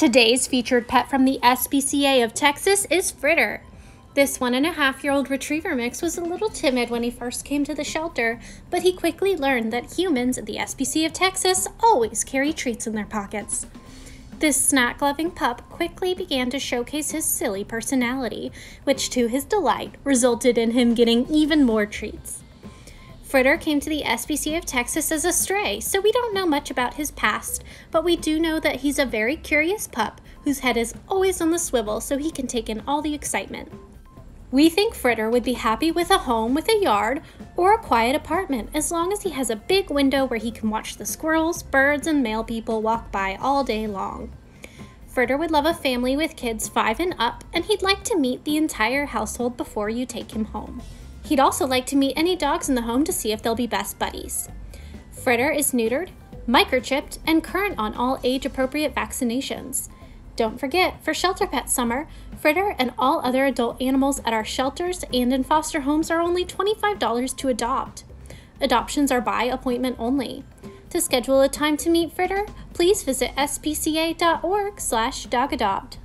Today's featured pet from the SPCA of Texas is Fritter. This one and a half year old retriever mix was a little timid when he first came to the shelter, but he quickly learned that humans at the SPCA of Texas always carry treats in their pockets. This snack loving pup quickly began to showcase his silly personality, which to his delight resulted in him getting even more treats. Fritter came to the SPCA of Texas as a stray, so we don't know much about his past, but we do know that he's a very curious pup whose head is always on the swivel so he can take in all the excitement. We think Fritter would be happy with a home with a yard or a quiet apartment as long as he has a big window where he can watch the squirrels, birds, and mail people walk by all day long. Fritter would love a family with kids five and up, and he'd like to meet the entire household before you take him home. He'd also like to meet any dogs in the home to see if they'll be best buddies. Fritter is neutered, microchipped, and current on all age appropriate vaccinations. Don't forget, for Shelter Pet Summer, Fritter and all other adult animals at our shelters and in foster homes are only $25 to adopt. Adoptions are by appointment only. To schedule a time to meet Fritter, please visit spca.org/dogadopt.